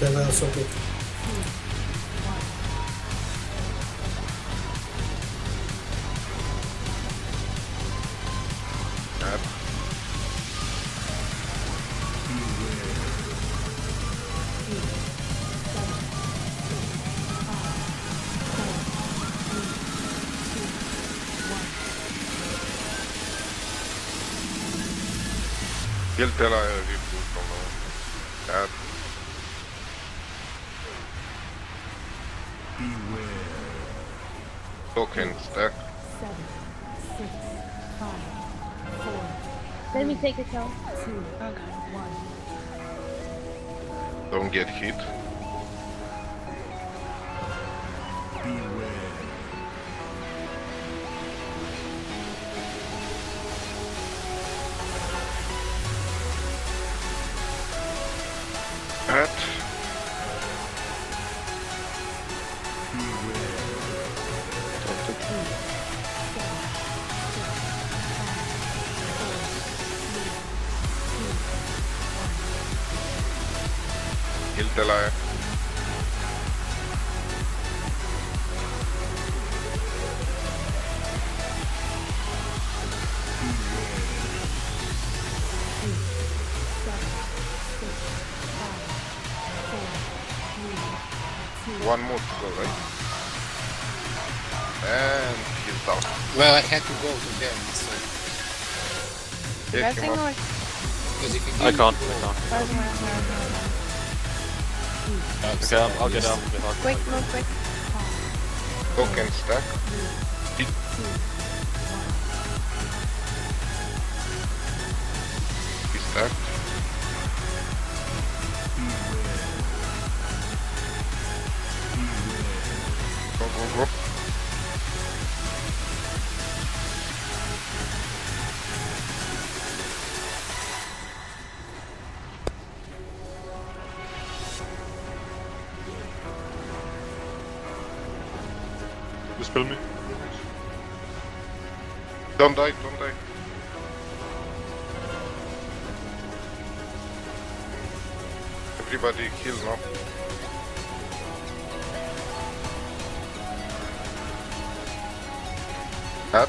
Then I will submit. Helt hela ribban kommer. Tap. Token stack. seven, six, five, four, Let me take a count. two, one. Don't get hit. Hat. Helt eller eh? One more to go, right? And he's down. Well, I had to go to them, so Take Resting him or up. because I can't, I can't. Okay, I'll, I'll get yes. down a. Quick, move quick. Token stack. He's stacked. Go, go, go. Du spiller mig. Don't die, don't die. Everybody heal now. Up.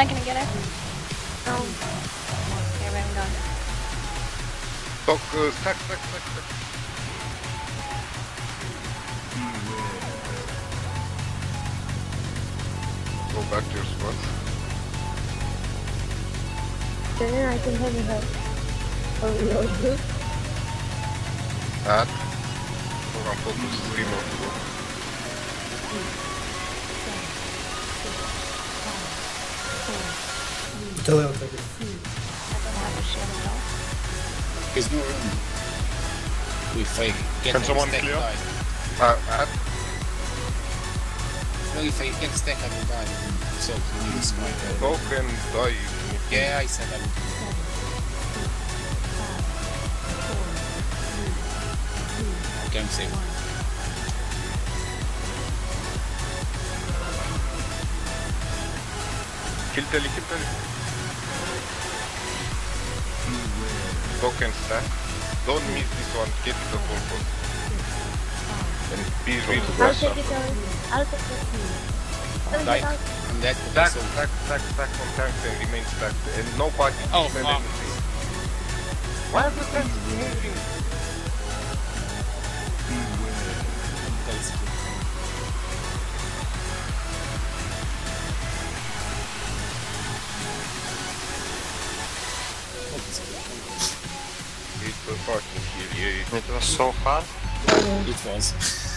not gonna get it. No. Okay, I'm gone. Talk, uh, stack, stack, stack, stack. Go back to your spot. Then I can have a help. Oh, no. Add. Program focus, three more to go. Kill jag take it. I don't have a shield at all. there's no room. If I get Can someone stack, clear? die. Uh, add. No, if I get stack, I will die. So you need smite. Token, die. Yeah, I said I would. Okay, I'm safe. Kill Telly, kill Telly. Token stack. Don't miss this one, get the full point. And be real I'll take it down. I'll take it. I'll Die. take it out. I'm dead. Stack, So, stack, stack, stack on tanks and remain stacked. And nobody Oh, spell fuck. anything. Why are the tanks moving? It was so hard. It was.